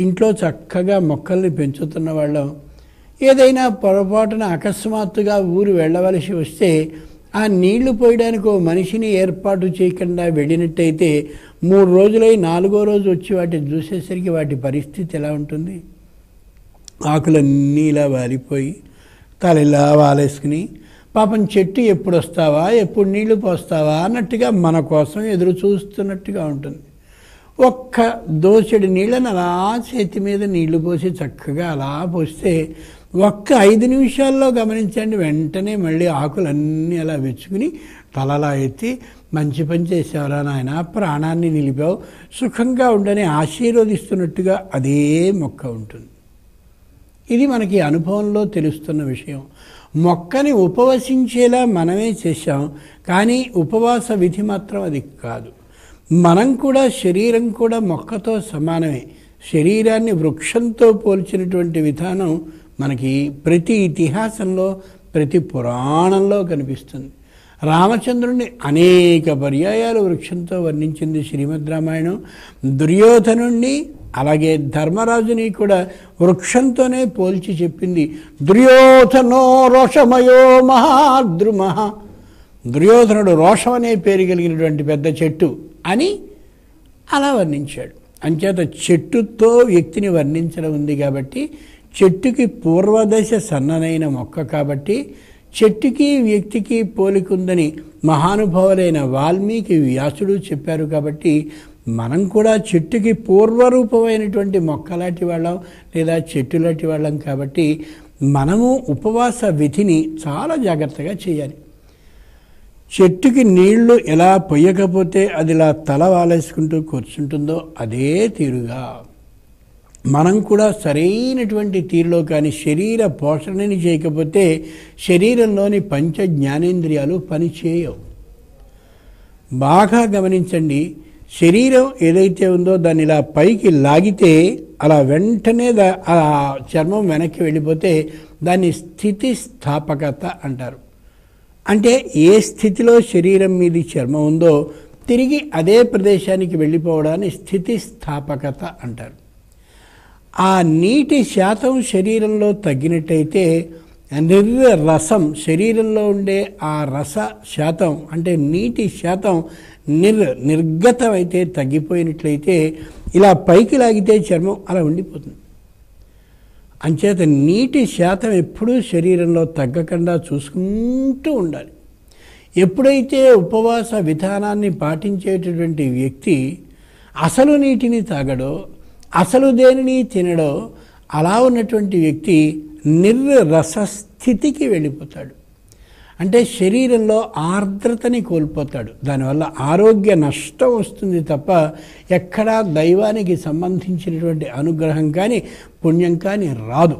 ఇంట్లో చక్కగా మొక్కల్ని పెంచుతున్న వాళ్ళం. ఏదైనా పొరపాటున అకస్మాత్తుగా ఊరు వెళ్ళవలసి వస్తే ఆ నీళ్ళు పోయడానికి ఓ మనిషిని ఏర్పాటు చేయకుండా వెళ్ళినట్టయితే మూడు రోజులై నాలుగో రోజు వచ్చి వాటిని చూసేసరికి వాటి పరిస్థితి ఎలా ఉంటుంది? ఆకులన్నీ ఇలా వాలిపోయి తల ఇలా వాలేసుకుని పాపం చెట్టు ఎప్పుడు వస్తావా? ఎప్పుడు నీళ్ళు పోస్తావా? అన్నట్టుగా మన కోసం ఎదురు చూస్తున్నట్టుగా ఉంటుంది. ఒక్క దోసెడు నీళ్ళని అలా చేతి మీద నీళ్ళు పోసి చక్కగా అలా పోస్తే ఒక్క ఐదు నిమిషాల్లో గమనించండి. వెంటనే మళ్ళీ ఆకులన్నీ అలా వెచ్చుకుని తలలా ఎత్తి మంచి పని చేసావురా నాయన? ప్రాణాన్ని నిలిపావు. సుఖంగా ఉండని ఆశీర్వదిస్తున్నట్టుగా అదే మొక్క ఉంటుంది. ఇది మనకి అనుభవంలో తెలుస్తున్న విషయం. మొక్కని ఉపవసించేలా మనమే చేశాం. కానీ ఉపవాస విధి మాత్రం అది కాదు. మనం కూడా శరీరం కూడా మొక్కతో సమానమే. శరీరాన్ని వృక్షంతో పోల్చినటువంటి విధానం మనకి ప్రతి ఇతిహాసంలో ప్రతి పురాణంలో కనిపిస్తుంది. రామచంద్రుణ్ణి అనేక పర్యాయాలు వృక్షంతో వర్ణించింది శ్రీమద్ రామాయణం. దుర్యోధనుణ్ణి అలాగే ధర్మరాజుని కూడా వృక్షంతోనే పోల్చి చెప్పింది. దుర్యోధనో రోషమయో మహాద్రుమ దుర్యోధనుడు రోషం అనే పేరు కలిగినటువంటి పెద్ద చెట్టు అని అలా వర్ణించాడు. అంచేత చెట్టుతో వ్యక్తిని వర్ణించడం ఉంది కాబట్టి చెట్టుకి పూర్వదశ సన్ననైన మొక్క కాబట్టి చెట్టుకి వ్యక్తికి పోలికుందని మహానుభావులైన వాల్మీకి వ్యాసుడు చెప్పారు కాబట్టి మనం కూడా చెట్టుకి పూర్వరూపమైనటువంటి మొక్కలాంటి వాళ్ళం లేదా చెట్టు లాంటి వాళ్ళం కాబట్టి మనము ఉపవాస విధిని చాలా జాగ్రత్తగా చేయాలి. చెట్టుకి నీళ్ళు ఎలా పొయ్యకపోతే అది ఇలా తల వాలేసుకుంటూ కూర్చుంటుందో అదే తీరుగా. మనం కూడా సరైనటువంటి తీరులో కానీ శరీర పోషణని చేయకపోతే శరీరంలోని పంచ జ్ఞానేంద్రియాలు పనిచేయవు. బాగా గమనించండి శరీరం ఏదైతే ఉందో దాన్ని ఇలా పైకి లాగితే అలా వెంటనే దా ఆ చర్మం వెనక్కి వెళ్ళిపోతే దాన్ని స్థితిస్థాపకత అంటారు. అంటే ఏ స్థితిలో శరీరం మీది చర్మం ఉందో తిరిగి అదే ప్రదేశానికి వెళ్ళిపోవడాన్ని స్థితి స్థాపకత అంటారు. ఆ నీటి శాతం శరీరంలో తగ్గినట్టయితే నిర్ర రసం శరీరంలో ఉండే ఆ రస శాతం అంటే నీటి శాతం నిర్ నిర్గతం అయితే తగ్గిపోయినట్లయితే ఇలా పైకి లాగితే చర్మం అలా ఉండిపోతుంది. అంచేత నీటి శాతం ఎప్పుడూ శరీరంలో తగ్గకుండా చూసుకుంటూ ఉండాలి. ఎప్పుడైతే ఉపవాస విధానాన్ని పాటించేటటువంటి వ్యక్తి అసలు నీటిని తాగడో అసలు దేనిని తినడో అలా ఉన్నటువంటి వ్యక్తి నిర్రసస్థితికి వెళ్ళిపోతాడు. అంటే శరీరంలో ఆర్ద్రతని కోల్పోతాడు. దానివల్ల ఆరోగ్య నష్టం వస్తుంది తప్ప ఎక్కడా దైవానికి సంబంధించినటువంటి అనుగ్రహం కానీ పుణ్యం కానీ రాదు.